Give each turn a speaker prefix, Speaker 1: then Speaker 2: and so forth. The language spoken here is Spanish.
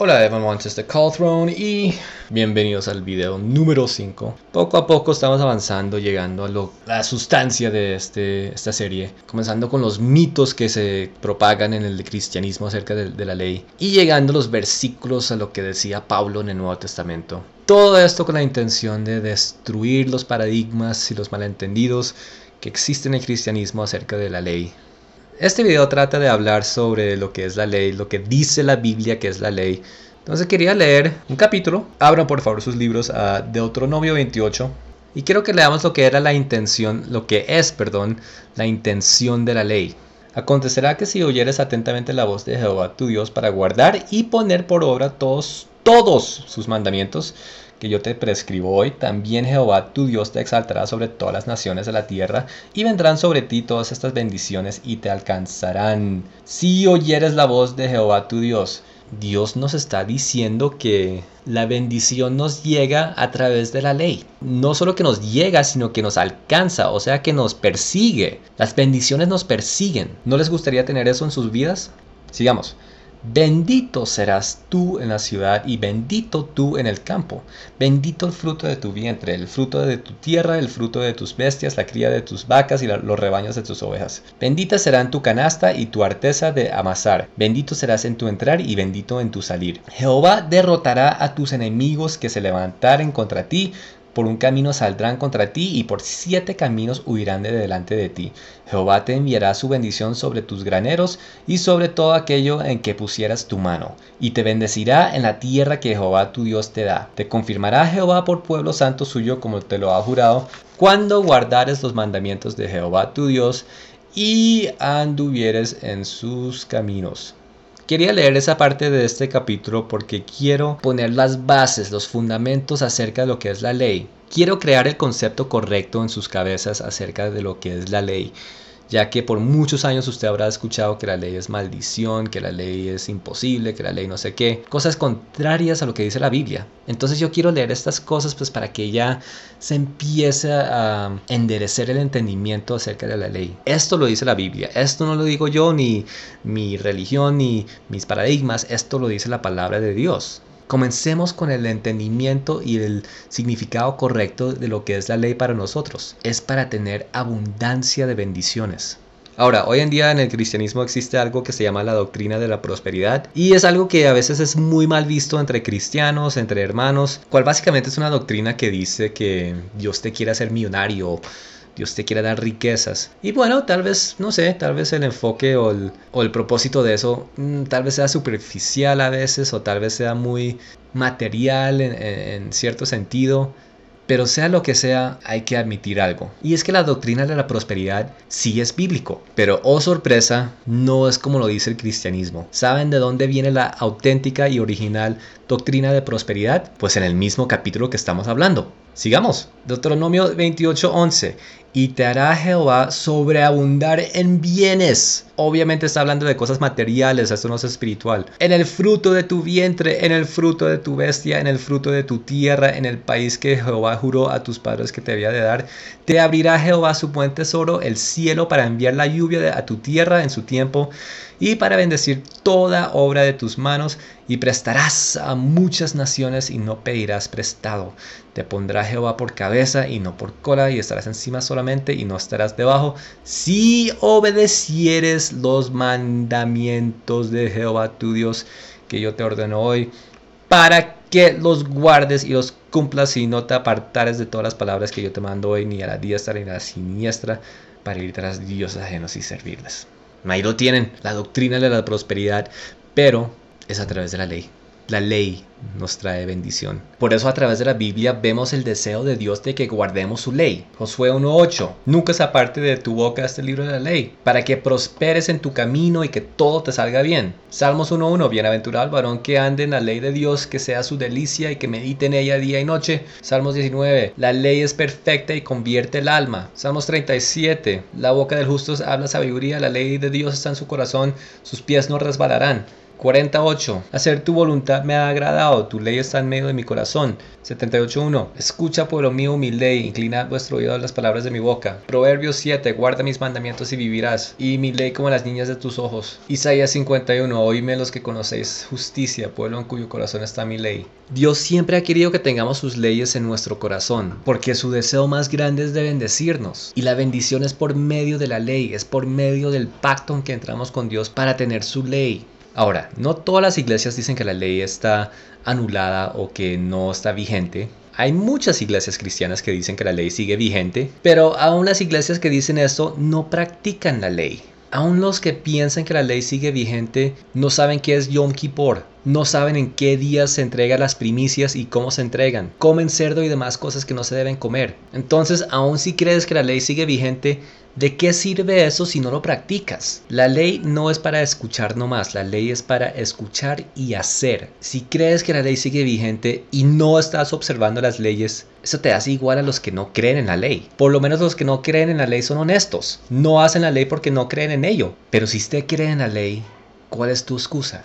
Speaker 1: Hola everyone, este Call Throne y bienvenidos al video número 5. Poco a poco estamos avanzando, llegando a la sustancia de este, esta serie, comenzando con los mitos que se propagan en el cristianismo acerca de, de la ley y llegando a los versículos a lo que decía Pablo en el Nuevo Testamento. Todo esto con la intención de destruir los paradigmas y los malentendidos que existen en el cristianismo acerca de la ley. Este video trata de hablar sobre lo que es la ley, lo que dice la Biblia que es la ley. Entonces quería leer un capítulo. Abran por favor sus libros a Deuteronomio 28. Y quiero que leamos lo que era la intención, lo que es, perdón, la intención de la ley. Acontecerá que si oyeres atentamente la voz de Jehová tu Dios para guardar y poner por obra todos, todos sus mandamientos que yo te prescribo hoy, también Jehová tu Dios te exaltará sobre todas las naciones de la tierra, y vendrán sobre ti todas estas bendiciones y te alcanzarán. Si oyeres la voz de Jehová tu Dios, Dios nos está diciendo que la bendición nos llega a través de la ley. No solo que nos llega, sino que nos alcanza, o sea que nos persigue. Las bendiciones nos persiguen. ¿No les gustaría tener eso en sus vidas? Sigamos. Bendito serás tú en la ciudad y bendito tú en el campo. Bendito el fruto de tu vientre, el fruto de tu tierra, el fruto de tus bestias, la cría de tus vacas y los rebaños de tus ovejas. Bendita será tu canasta y tu arteza de amasar. Bendito serás en tu entrar y bendito en tu salir. Jehová derrotará a tus enemigos que se levantaren contra ti por un camino saldrán contra ti y por siete caminos huirán de delante de ti. Jehová te enviará su bendición sobre tus graneros y sobre todo aquello en que pusieras tu mano, y te bendecirá en la tierra que Jehová tu Dios te da. Te confirmará Jehová por pueblo santo suyo como te lo ha jurado, cuando guardares los mandamientos de Jehová tu Dios y anduvieres en sus caminos. Quería leer esa parte de este capítulo porque quiero poner las bases, los fundamentos acerca de lo que es la ley. Quiero crear el concepto correcto en sus cabezas acerca de lo que es la ley ya que por muchos años usted habrá escuchado que la ley es maldición, que la ley es imposible, que la ley no sé qué, cosas contrarias a lo que dice la Biblia. Entonces yo quiero leer estas cosas pues para que ya se empiece a enderecer el entendimiento acerca de la ley. Esto lo dice la Biblia, esto no lo digo yo ni mi religión ni mis paradigmas, esto lo dice la palabra de Dios. Comencemos con el entendimiento y el significado correcto de lo que es la ley para nosotros. Es para tener abundancia de bendiciones. Ahora, hoy en día en el cristianismo existe algo que se llama la doctrina de la prosperidad y es algo que a veces es muy mal visto entre cristianos, entre hermanos, cual básicamente es una doctrina que dice que Dios te quiere hacer millonario Dios te quiere dar riquezas. Y bueno, tal vez, no sé, tal vez el enfoque o el, propósito de eso mm, tal vez sea superficial a veces o tal vez sea muy material en cierto sentido. Pero sea lo que sea, hay que admitir algo. Y es que la doctrina de la prosperidad sí es bíblico. Pero, oh sorpresa, no es como lo dice el cristianismo. ¿Saben de dónde viene la auténtica y original doctrina de prosperidad? Pues en el mismo capítulo que estamos hablando. Sigamos. Deuteronomio 28:11. Y te hará Jehová sobreabundar en bienes. Obviamente está hablando de cosas materiales, esto no es espiritual. En el fruto de tu vientre, en el fruto de tu bestia, en el fruto de tu tierra, en el país que Jehová juró a tus padres que te había de dar. Te abrirá Jehová su buen tesoro, el cielo, para enviar la lluvia a tu tierra en su tiempo y para bendecir toda obra de tus manos y prestarás a muchas naciones y no pedirás prestado. Te pondrá Jehová por cabeza y no por cola y estarás encima solamente y no estarás debajo si obedecieres los mandamientos de Jehová tu Dios que yo te ordeno hoy para que los guardes y los cumplas y no te apartares de todas las palabras que yo te mando hoy ni a la diestra ni a la siniestra para ir tras dioses ajenos y servirles. Ahí lo tienen, la doctrina de la prosperidad, pero es a través de la ley. La ley nos trae bendición. Por eso a través de la Biblia vemos el deseo de Dios de que guardemos su ley. Josué 1.8. Nunca se aparte de tu boca este libro de la ley, para que prosperes en tu camino y que todo te salga bien. Salmos 1.1. Bienaventurado el varón que ande en la ley de Dios, que sea su delicia y que medite en ella día y noche. Salmos 19. La ley es perfecta y convierte el alma. Salmos 37. La boca del justo habla sabiduría, la ley de Dios está en su corazón, sus pies no resbalarán. 48. Hacer tu voluntad me ha agradado, tu ley está en medio de mi corazón. 78.1. Escucha, pueblo mío, mi ley, inclina vuestro oído a las palabras de mi boca. Proverbios 7. Guarda mis mandamientos y vivirás, y mi ley como las niñas de tus ojos. Isaías 51. Oíme los que conocéis justicia, pueblo en cuyo corazón está mi ley. Dios siempre ha querido que tengamos sus leyes en nuestro corazón, porque su deseo más grande es de bendecirnos. Y la bendición es por medio de la ley, es por medio del pacto en que entramos con Dios para tener su ley. Ahora, no todas las iglesias dicen que la ley está anulada o que no está vigente. Hay muchas iglesias cristianas que dicen que la ley sigue vigente, pero aún las iglesias que dicen esto no practican la ley. Aún los que piensan que la ley sigue vigente no saben qué es Yom Kippur, no saben en qué días se entregan las primicias y cómo se entregan, comen cerdo y demás cosas que no se deben comer. Entonces, aún si crees que la ley sigue vigente, ¿De qué sirve eso si no lo practicas? La ley no es para escuchar nomás, la ley es para escuchar y hacer. Si crees que la ley sigue vigente y no estás observando las leyes, eso te hace igual a los que no creen en la ley. Por lo menos los que no creen en la ley son honestos. No hacen la ley porque no creen en ello. Pero si usted cree en la ley, ¿cuál es tu excusa?